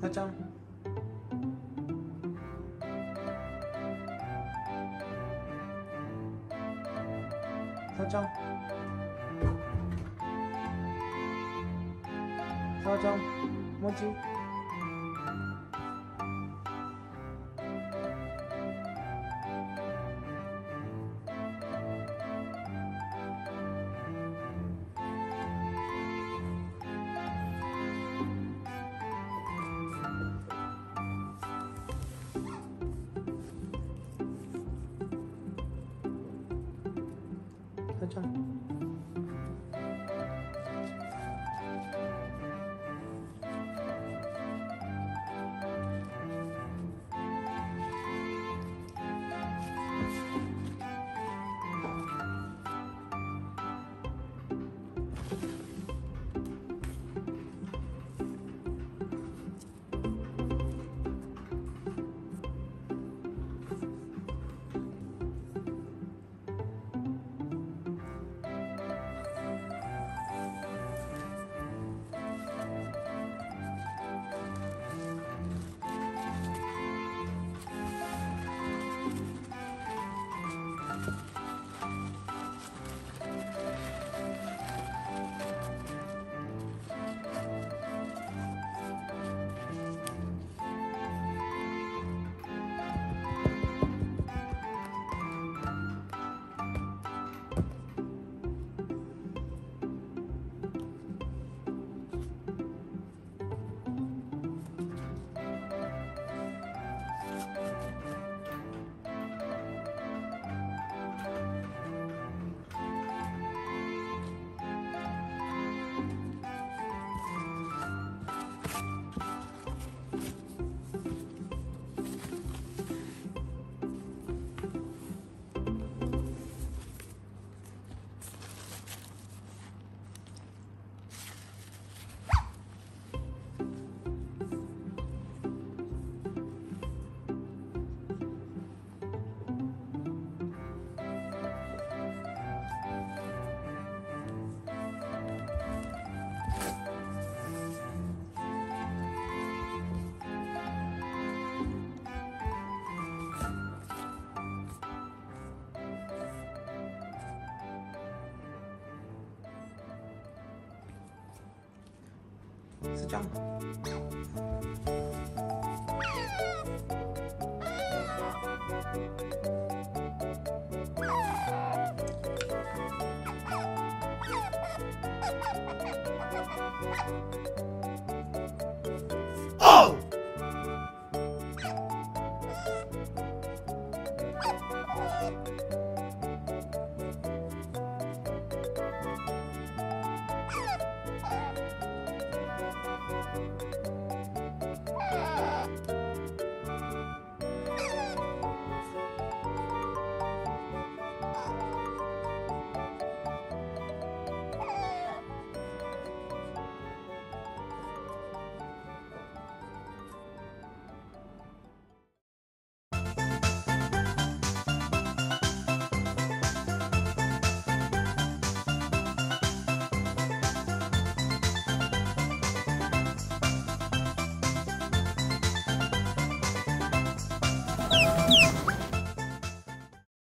なちゃん。さちゃん。さちゃん。もち time. ちゃんさちゃん